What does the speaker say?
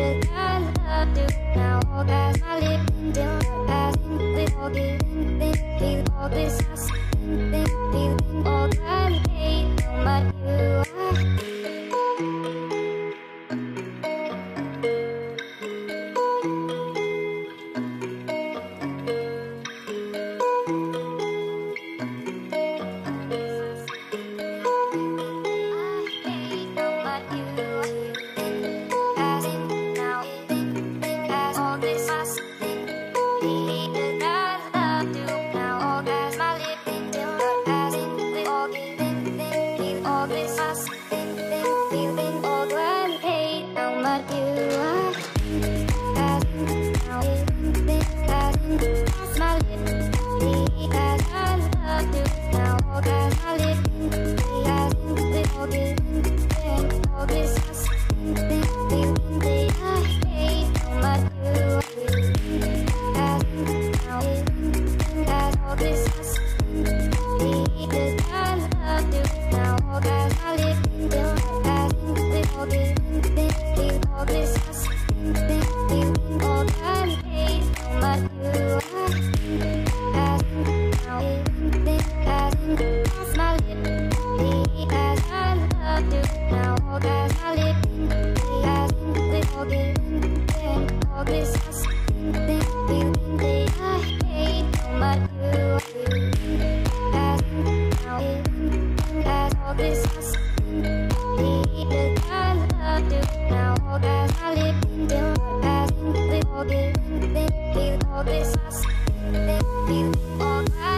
As I do now, all as my living till, as in with all the think, feel all this all with all all this all this all all all this all I hate